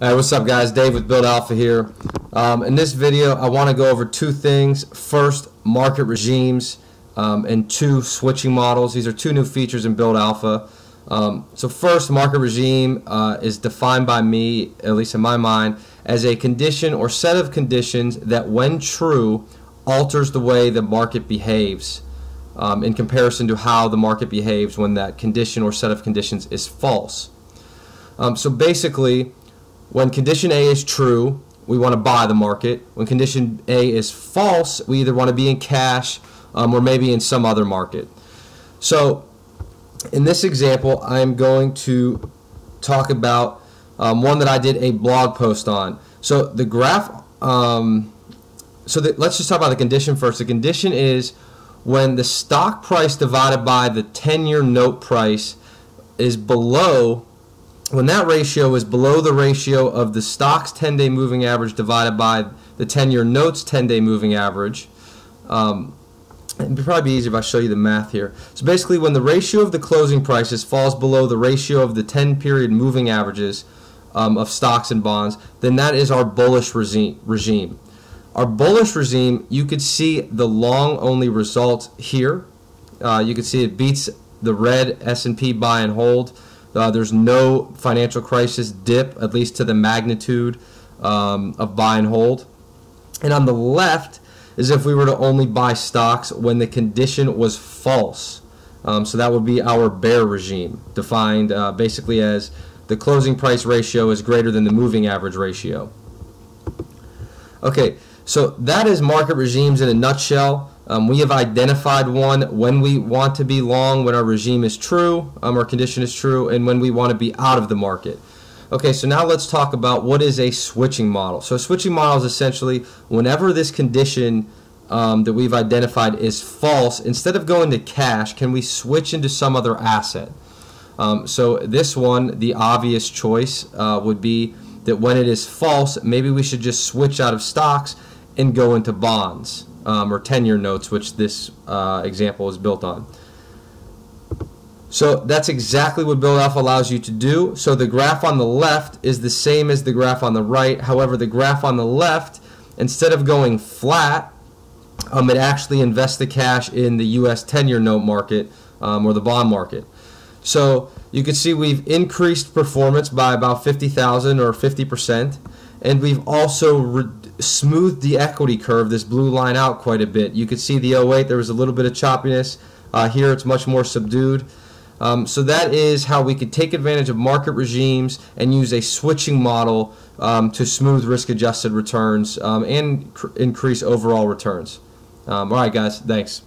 Hey, what's up guys? Dave with Build Alpha here. Um, in this video, I want to go over two things. First, market regimes, um, and two, switching models. These are two new features in Build Alpha. Um, so first, market regime uh, is defined by me, at least in my mind, as a condition or set of conditions that when true, alters the way the market behaves um, in comparison to how the market behaves when that condition or set of conditions is false. Um, so basically, when condition A is true, we want to buy the market. When condition A is false, we either want to be in cash um, or maybe in some other market. So in this example, I'm going to talk about um, one that I did a blog post on. So the graph, um, so the, let's just talk about the condition first. The condition is when the stock price divided by the 10-year note price is below when that ratio is below the ratio of the stock's 10-day moving average divided by the 10-year notes 10-day moving average, um, it'd probably be easier if I show you the math here. So basically, when the ratio of the closing prices falls below the ratio of the 10-period moving averages um, of stocks and bonds, then that is our bullish regime. Our bullish regime, you could see the long-only result here. Uh, you can see it beats the red S&P buy and hold. Uh, there's no financial crisis dip, at least to the magnitude um, of buy and hold. And on the left is if we were to only buy stocks when the condition was false. Um, so that would be our bear regime, defined uh, basically as the closing price ratio is greater than the moving average ratio. Okay, so that is market regimes in a nutshell. Um, we have identified one when we want to be long, when our regime is true, um, our condition is true, and when we want to be out of the market. Okay, so now let's talk about what is a switching model. So a switching model is essentially whenever this condition um, that we've identified is false, instead of going to cash, can we switch into some other asset? Um, so this one, the obvious choice uh, would be that when it is false, maybe we should just switch out of stocks and go into bonds um, or 10-year notes, which this uh, example is built on. So that's exactly what Build Alpha allows you to do. So the graph on the left is the same as the graph on the right. However, the graph on the left, instead of going flat, um, it actually invests the cash in the U.S. 10-year note market um, or the bond market. So you can see we've increased performance by about 50,000 or 50%, and we've also smoothed the equity curve, this blue line out quite a bit. You could see the 08, there was a little bit of choppiness. Uh, here it's much more subdued. Um, so that is how we could take advantage of market regimes and use a switching model um, to smooth risk-adjusted returns um, and increase overall returns. Um, all right, guys, thanks.